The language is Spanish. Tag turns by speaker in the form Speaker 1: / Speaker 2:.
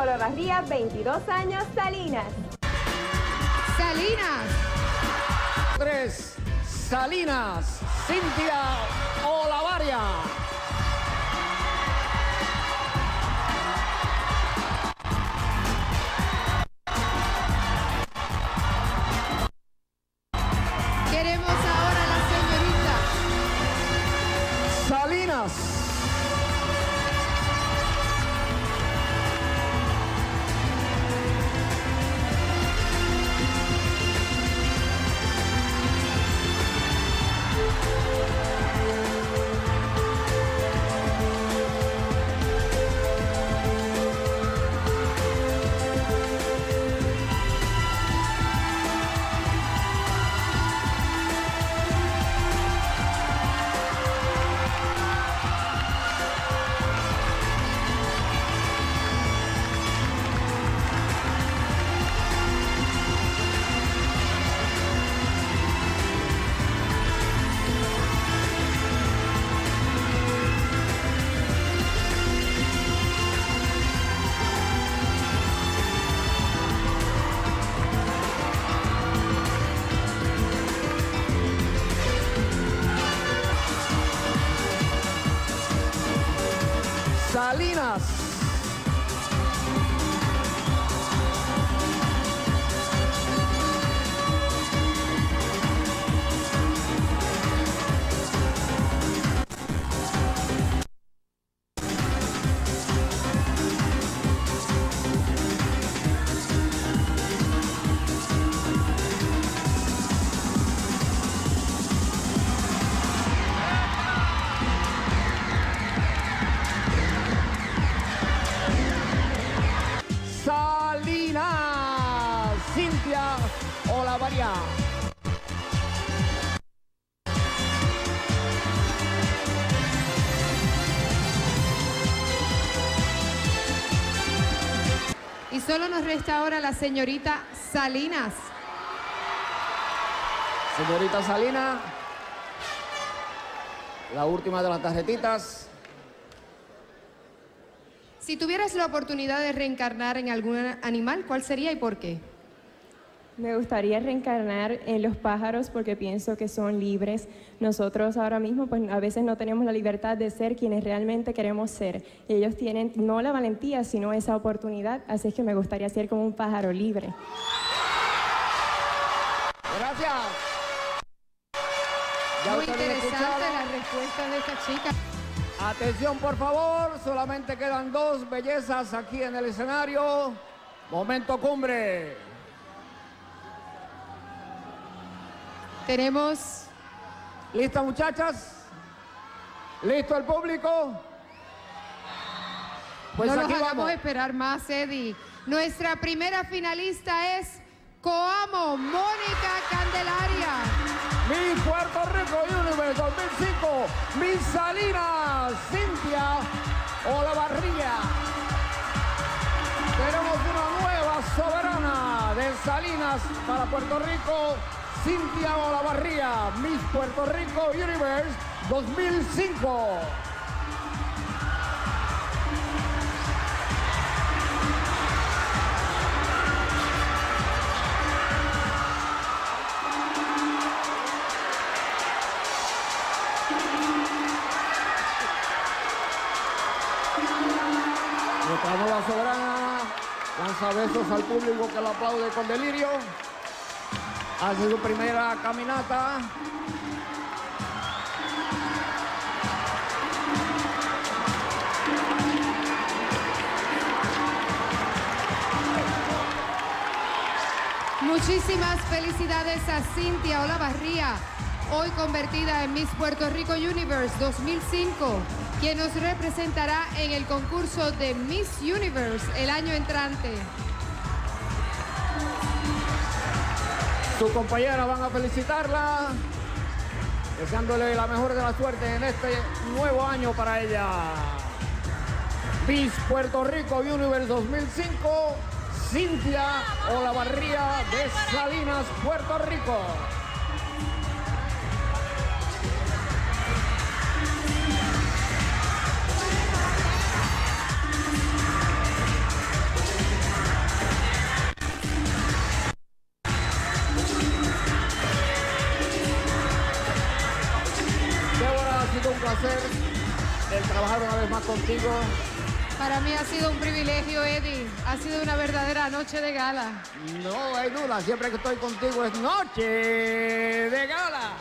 Speaker 1: Olavarría, 22 años, Salinas.
Speaker 2: Salinas.
Speaker 3: Tres, Salinas, Cintia Olavarria. Cintia Olavarria.
Speaker 2: Y solo nos resta ahora la señorita Salinas.
Speaker 3: Señorita Salina, la última de las tarjetitas.
Speaker 2: Si tuvieras la oportunidad de reencarnar en algún animal, ¿cuál sería y por qué?
Speaker 1: Me gustaría reencarnar en los pájaros porque pienso que son libres. Nosotros ahora mismo pues a veces no tenemos la libertad de ser quienes realmente queremos ser. Y ellos tienen no la valentía, sino esa oportunidad. Así es que me gustaría ser como un pájaro libre.
Speaker 3: Gracias. Ya
Speaker 2: Muy interesante
Speaker 3: escucharon.
Speaker 2: la respuesta de esta chica.
Speaker 3: Atención, por favor, solamente quedan dos bellezas aquí en el escenario. Momento cumbre.
Speaker 2: Tenemos
Speaker 3: ¿Listas, muchachas? ¿Listo el público? Pues
Speaker 2: no los
Speaker 3: aquí
Speaker 2: hagamos
Speaker 3: vamos.
Speaker 2: esperar más, Eddie. Nuestra primera finalista es Coamo Mónica Candelaria.
Speaker 3: Miss Puerto Rico Universe 2005, Miss Salinas, Cintia Olavarría. Tenemos una nueva soberana de Salinas para Puerto Rico, Cintia Olavarría, Miss Puerto Rico Universe 2005. Nuestra nueva soberana lanza besos al público que la aplaude con delirio. Hace su primera caminata.
Speaker 2: Muchísimas felicidades a Cintia Olavarría, hoy convertida en Miss Puerto Rico Universe 2005, quien nos representará en el concurso de Miss Universe el año entrante.
Speaker 3: Sus compañeras van a felicitarla, deseándole la mejor de la suerte en este nuevo año para ella. Miss Puerto Rico Universe 2005, Cintia Olavarría de Salinas, Puerto Rico. Sido un placer el trabajar una vez más contigo.
Speaker 2: Para mí ha sido un privilegio, Eddie. Ha sido una verdadera noche de gala.
Speaker 3: No hay duda, siempre que estoy contigo es noche de gala.